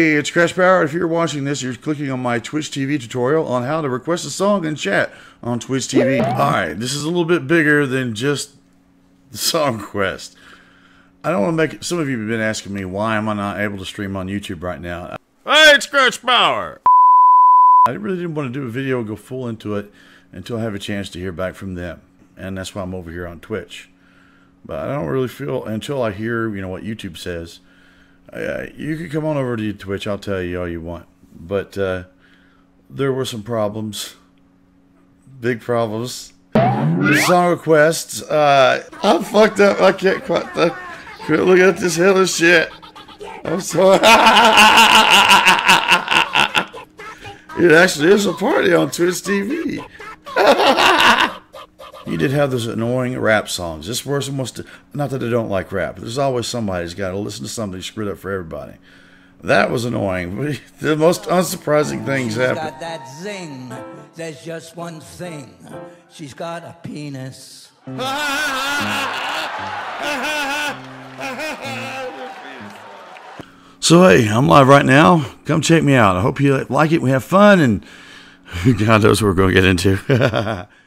Hey, it's Crash Power. If you're watching this, you're clicking on my Twitch TV tutorial on how to request a song in chat on Twitch TV. Alright, this is a little bit bigger than just the song request. I don't want to make it, some of you have been asking me why am I not able to stream on YouTube right now. Hey, it's Crash Power. I really didn't want to do a video go full into it until I have a chance to hear back from them. And that's why I'm over here on Twitch. But I don't really feel until I hear, you know, what YouTube says. Uh, you can come on over to Twitch. I'll tell you all you want. But uh, there were some problems, big problems. The song requests. Uh, I'm fucked up. I can't quite uh, look at this hell of shit. I'm sorry. it actually is a party on Twitch TV. You did have those annoying rap songs. This person wants to, not that I don't like rap, but there's always somebody who's got to listen to something screwed up for everybody. That was annoying. The most unsurprising things She's happened. got that zing. There's just one thing. She's got a penis. So hey, I'm live right now. Come check me out. I hope you like it. We have fun, and God knows what we're going to get into.